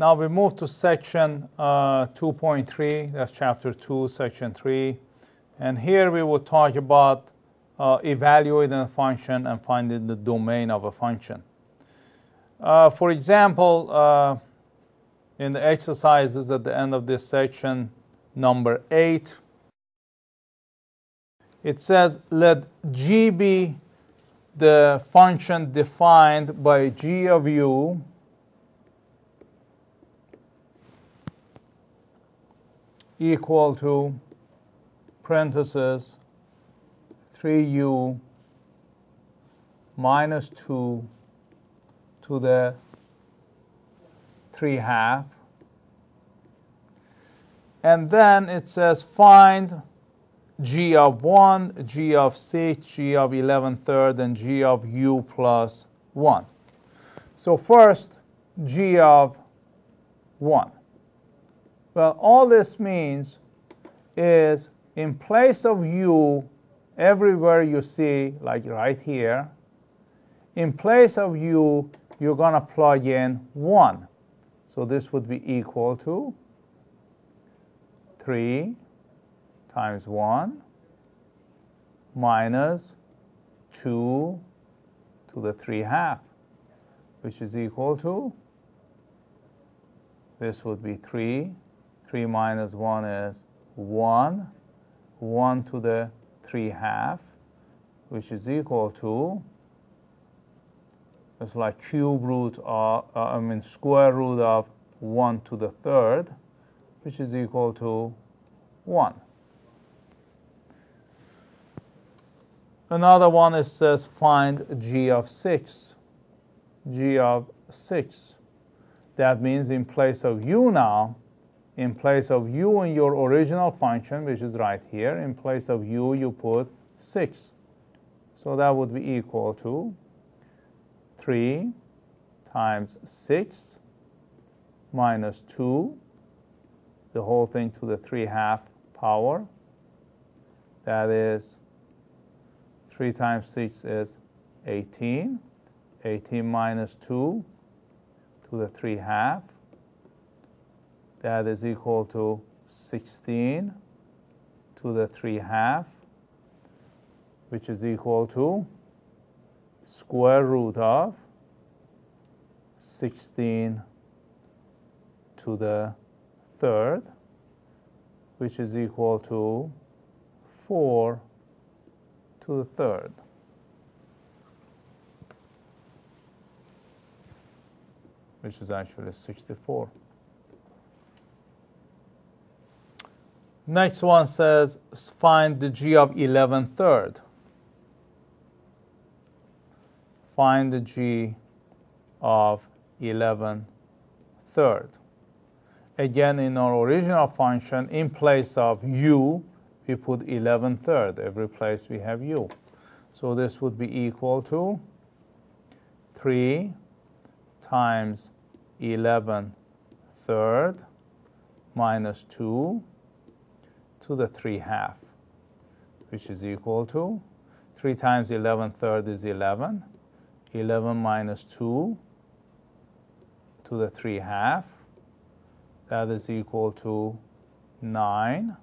Now we move to section uh, 2.3, that's chapter 2, section 3. And here we will talk about uh, evaluating a function and finding the domain of a function. Uh, for example, uh, in the exercises at the end of this section, number 8, it says let g be the function defined by g of u equal to parenthesis 3u minus 2 to the 3 half. And then it says find g of 1, g of 6, g of 11 third, and g of u plus 1. So first, g of 1. Well, all this means is in place of u, everywhere you see, like right here, in place of u, you're going to plug in 1. So this would be equal to 3 times 1 minus 2 to the 3 half, which is equal to, this would be 3 3 minus 1 is 1. 1 to the 3 half, which is equal to, it's like cube root of, uh, I mean square root of 1 to the third, which is equal to 1. Another one is says find g of 6. g of 6. That means in place of u now, in place of u in your original function, which is right here, in place of u, you put 6. So that would be equal to 3 times 6 minus 2, the whole thing to the 3 half power. That is 3 times 6 is 18. 18 minus 2 to the 3 half that is equal to 16 to the 3 half, which is equal to square root of 16 to the third, which is equal to 4 to the third. which is actually 64. Next one says find the g of 11 third. Find the g of 11 third. Again, in our original function, in place of u, we put 11 third. Every place we have u. So this would be equal to 3 times 11 third minus 2 to the 3 half, which is equal to 3 times 11 third is 11. 11 minus 2 to the 3 half, that is equal to 9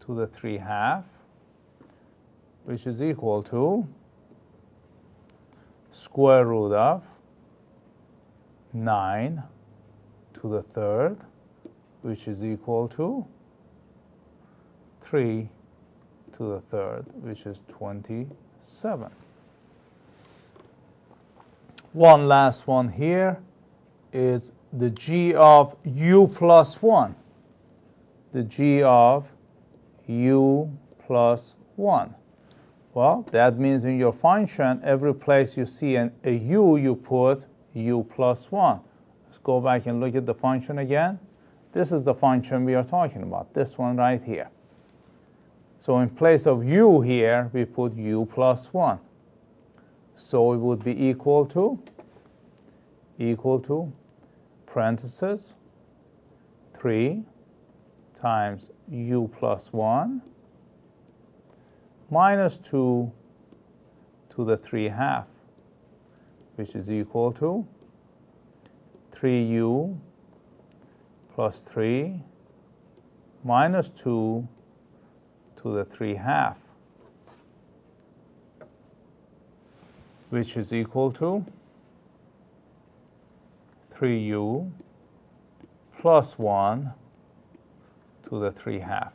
to the 3 half, which is equal to square root of 9 to the third, which is equal to 3 to the third, which is 27. One last one here is the g of u plus 1. The g of u plus 1. Well, that means in your function, every place you see an, a u, you put u plus 1. Let's go back and look at the function again. This is the function we are talking about, this one right here. So in place of u here, we put u plus 1. So it would be equal to, equal to, parentheses, 3 times u plus 1 minus 2 to the 3 half, which is equal to 3u plus 3 minus 2 to the 3 half, which is equal to 3u plus 1 to the 3 half.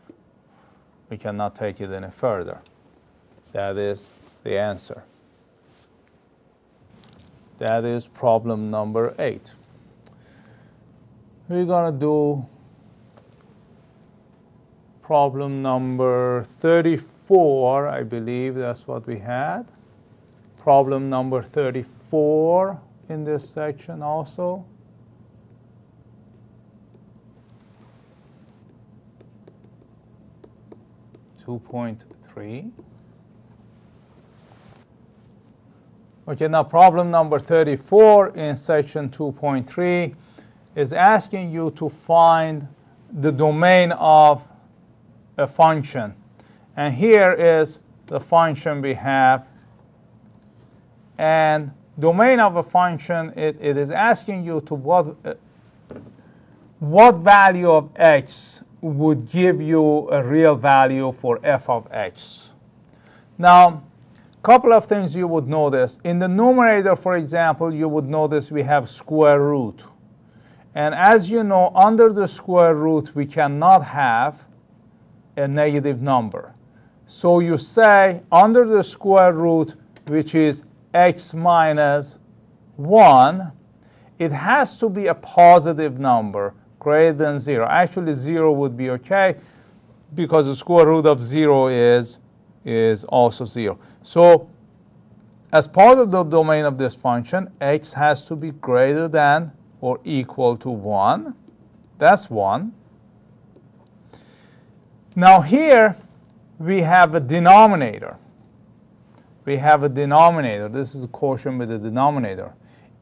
We cannot take it any further. That is the answer. That is problem number 8. We're going to do problem number 34, I believe that's what we had. Problem number 34 in this section also. Two point three. Okay, now problem number 34 in section 2.3 is asking you to find the domain of a function. And here is the function we have. And domain of a function, it, it is asking you to what, uh, what value of x would give you a real value for f of x. Now, a couple of things you would notice. In the numerator, for example, you would notice we have square root. And as you know, under the square root, we cannot have a negative number. So you say under the square root, which is x minus 1, it has to be a positive number greater than 0. Actually, 0 would be okay because the square root of 0 is, is also 0. So as part of the domain of this function, x has to be greater than or equal to 1. That's 1. Now here we have a denominator. We have a denominator. This is a quotient with a denominator.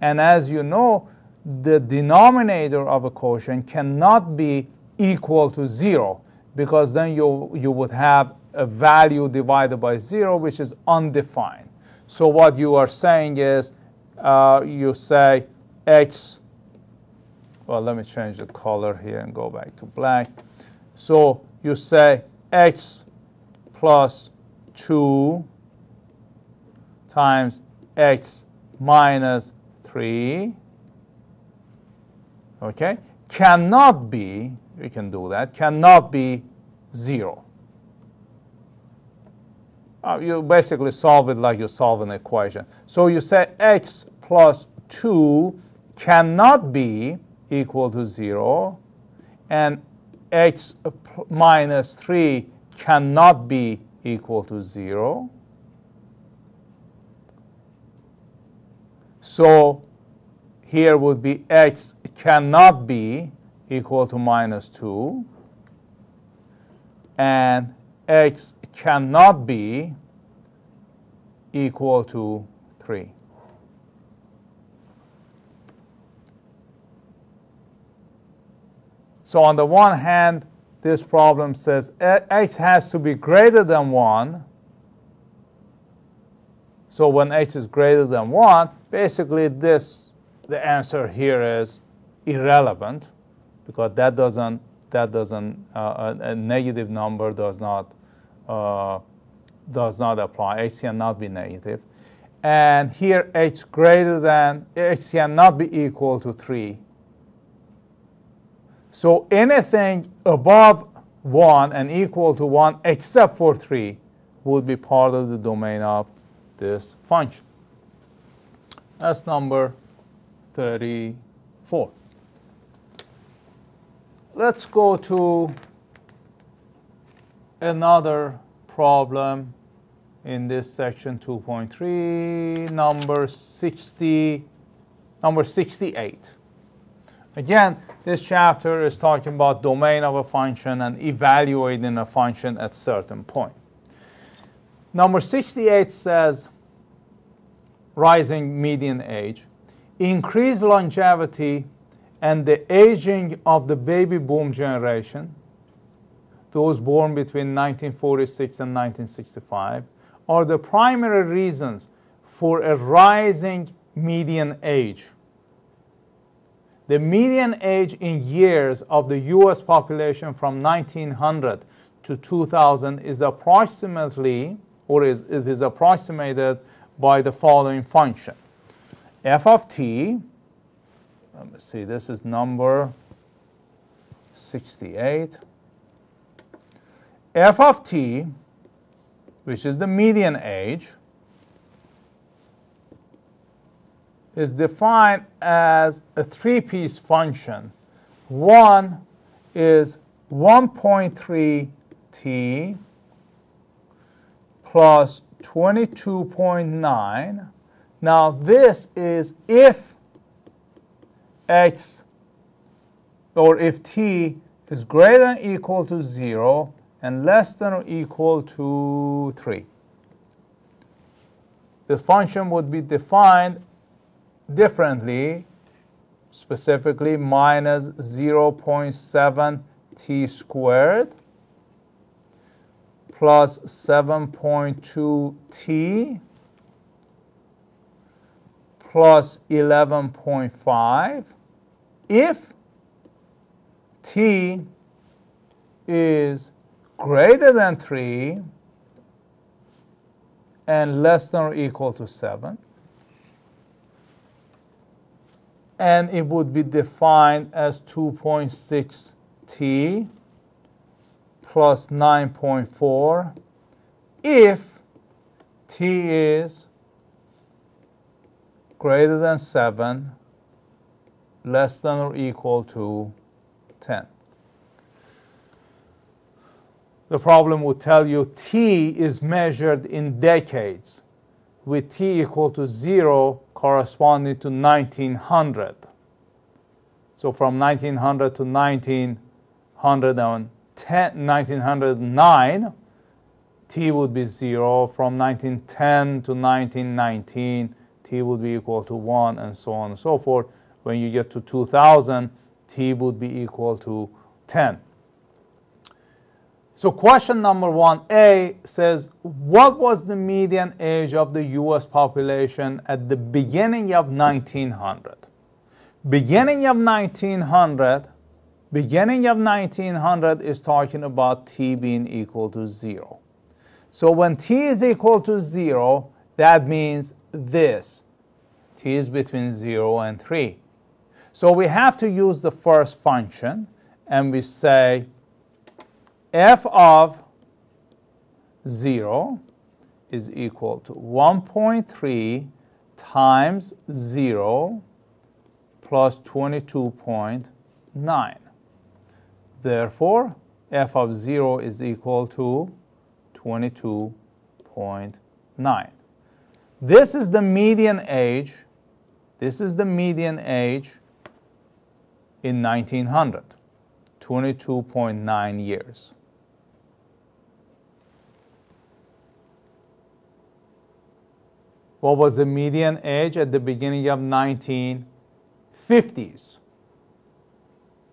And as you know, the denominator of a quotient cannot be equal to 0 because then you, you would have a value divided by 0 which is undefined. So what you are saying is uh, you say x, well let me change the color here and go back to black. So you say x plus 2 times x minus 3, okay, cannot be, we can do that, cannot be 0. Uh, you basically solve it like you solve an equation. So you say x plus 2 cannot be equal to 0, and x minus 3 cannot be equal to 0. So here would be x cannot be equal to minus 2. And x cannot be equal to 3. So on the one hand, this problem says x has to be greater than 1. So when x is greater than 1, basically this, the answer here is irrelevant because that doesn't, that doesn't, uh, a, a, negative number does not, uh, does not apply. x cannot be negative. And here x greater than, x cannot be equal to 3 so anything above 1 and equal to 1 except for 3 would be part of the domain of this function. That's number 34. Let's go to another problem in this section 2.3, number 60, number 68. Again, this chapter is talking about domain of a function and evaluating a function at certain point. Number 68 says rising median age, increased longevity and the aging of the baby boom generation, those born between 1946 and 1965, are the primary reasons for a rising median age The median age in years of the US population from 1900 to 2000 is approximately, or is, it is approximated by the following function. f of t, let me see, this is number 68. f of t, which is the median age, is defined as a three-piece function. One is 1.3 t plus 22.9. Now this is if x or if t is greater than equal to 0 and less than or equal to 3. This function would be defined differently, specifically minus 0.7 t squared plus 7.2 t plus 11.5 if t is greater than 3 and less than or equal to 7 and it would be defined as 2.6 t plus 9.4 if t is greater than 7, less than or equal to 10. The problem would tell you t is measured in decades with t equal to 0 corresponding to 1900. So from 1900 to 1909, t would be 0. From 1910 to 1919, t would be equal to 1, and so on and so forth. When you get to 2000, t would be equal to 10. So question number 1A says, what was the median age of the US population at the beginning of 1900? Beginning of 1900, beginning of 1900 is talking about t being equal to 0. So when t is equal to 0, that means this. t is between 0 and 3. So we have to use the first function, and we say f of 0 is equal to 1.3 times 0 plus 22.9. Therefore, f of 0 is equal to 22.9. This is the median age. This is the median age in 1900, 22.9 years. What was the median age at the beginning of 1950s?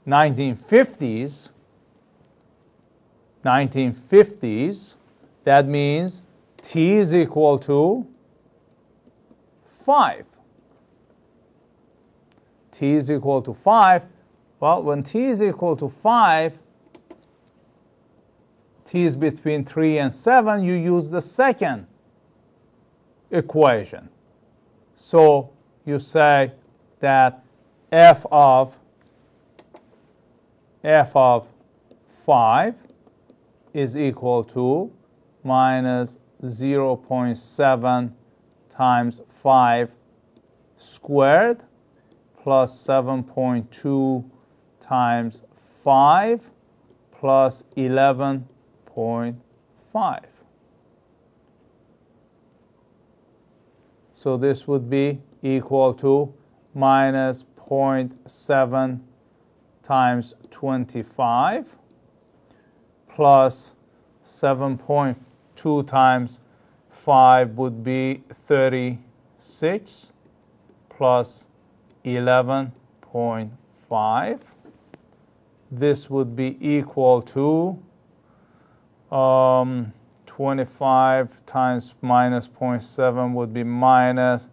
1950s, 1950s, that means t is equal to 5. t is equal to 5. Well, when t is equal to 5, t is between 3 and 7, you use the second equation. So you say that f of f of 5 is equal to minus 0.7 times 5 squared plus 7.2 times 5 plus 11.5. So this would be equal to minus 0.7 times 25 plus 7.2 times 5 would be 36 plus 11.5. This would be equal to um, 25 times minus 0.7 would be minus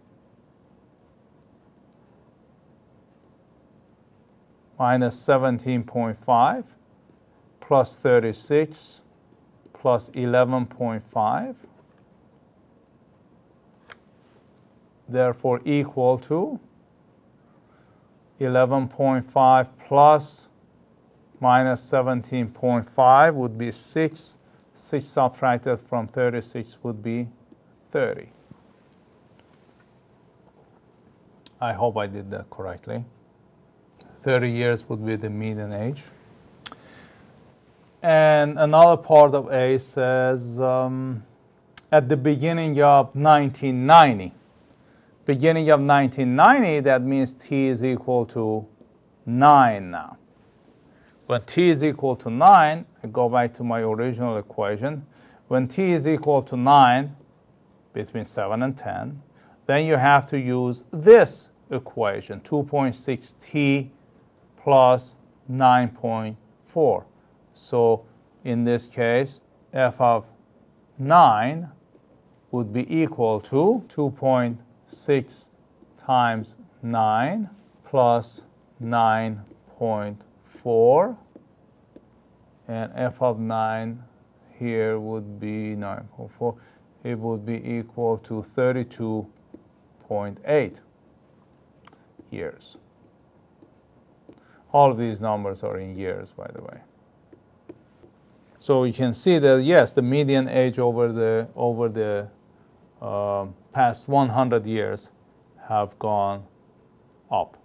minus 17.5 plus 36 plus 11.5 therefore equal to 11.5 plus minus 17.5 would be 6. 6 subtracted from 36 would be 30. I hope I did that correctly. 30 years would be the median age. And another part of A says um, at the beginning of 1990. Beginning of 1990, that means t is equal to 9 now. When t is equal to 9, I go back to my original equation. When t is equal to 9, between 7 and 10, then you have to use this equation, 2.6t plus 9.4. So in this case, f of 9 would be equal to 2.6 times 9 plus 9.4 and f of 9 here would be 9.4 it would be equal to 32.8 years. All of these numbers are in years, by the way. So you can see that yes, the median age over the over the uh, past 100 years have gone up.